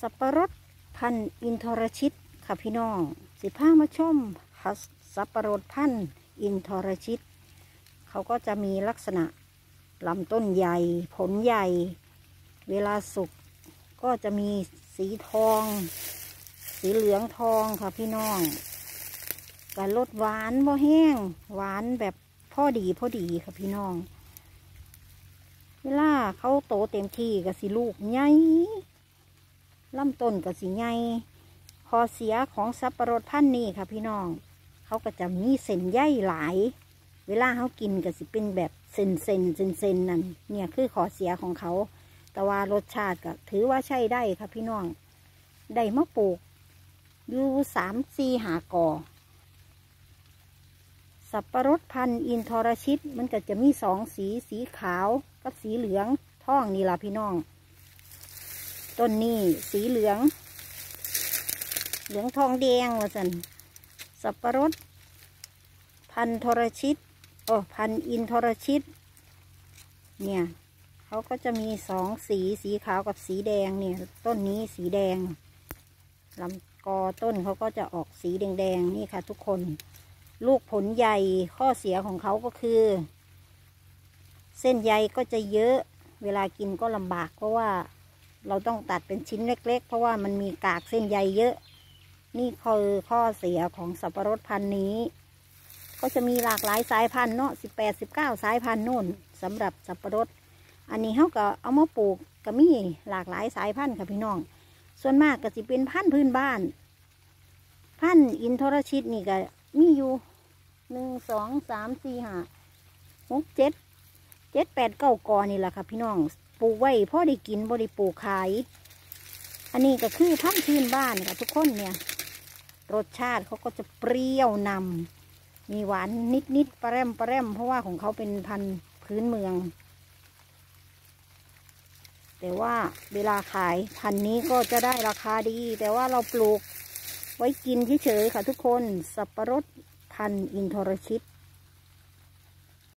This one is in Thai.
สับปะรดพันธุ์อินทรชิตค่ะพี่น้อง สิพามาชมพัสสับปะรดพันธุ์อินทรชิต เขาก็จะมีลักษณะลำต้นใหญ่ ผลใหญ่ เวลาสุกก็จะมีสีทอง สีเหลืองทองค่ะพี่น้องแต่รสหวานบ่แห้ง หวานแบบพอดีพอดีค่ะพี่น้อง เวลาเขาโตเต็มที่ก็สิลูกใหญ่ ลำต้นก็สิใหญ่พอเสียของสับปะรดพันธุ์นี้ค่ะพี่น้อง เขาก็จะมีเส้นใยหลาย เวลาเขากินก็สิเป็นแบบเซนเซนเซนเซนนั่นเนี่ยคือขอเสียของเขา แต่ว่ารสชาติก็ถือว่าใช่ได้ค่ะพี่น้อง ได้มะปลูกอยู่สามสี่หากอ สับปะรดพันธุ์อินทรชิต มันก็จะมีสองสีสีขาวกับสีเหลืองท่องนี่ล่ะพี่น้อง ต้นนี้สีเหลือง เหลืองทองแดงว่าสันสับปะรด พันธุ์ทรชิตโอ้พันธุอินทรชิต เนี่ยเขาก็จะมีสองสีสีขาวกับสีแดงเนี่ย ต้นนี้สีแดงลำกอต้นเขาก็จะออกสีแดงๆนี่ค่ะ ทุกคน ลูกผลใหญ่ข้อเสียของเขาก็คือ เส้นใยก็จะเยอะ เวลากินก็ลำบากเพราะว่า เราต้องตัดเป็นชิ้นเล็ก ๆ เพราะว่ามันมีกากเส้นใยเยอะ นี่คือข้อเสียของสับปะรดพันธุ์นี้ ก็จะมีหลากหลายสายพันธุ์เนาะสิบแปดสิบเก้าสายพันธุ์นู่นสำหรับสับปะรด อันนี้เขาก็เอามาปลูกก็มีหลากหลายสายพันธุ์ค่ะพี่น้อง ส่วนมากก็จะเป็นพันธุ์พื้นบ้าน พันธุ์อินทรชิตนี่ก็มีอยู่หนึ่งสองสามสี่ห้าหกเจ็ด เจ็ดแปดเก้ากอนี่แหละค่ะพี่น้องปลูกไว้พ่อได้กินบ่ได้ปลูกขาย อันนี้ก็คือพันธุ์พื้นบ้านค่ะทุกคนเนี่ย รสชาติเขาก็จะเปรี้ยวนำมีหวานนิดนิดปลาแรมปลาแรมเพราะว่าของเขาเป็นพันธุ์พื้นเมือง แต่ว่าเวลาขายพันธุ์นี้ก็จะได้ราคาดี แต่ว่าเราปลูกไว้กินเฉยๆค่ะทุกคน สับปะรดพันธุ์อินทรชิต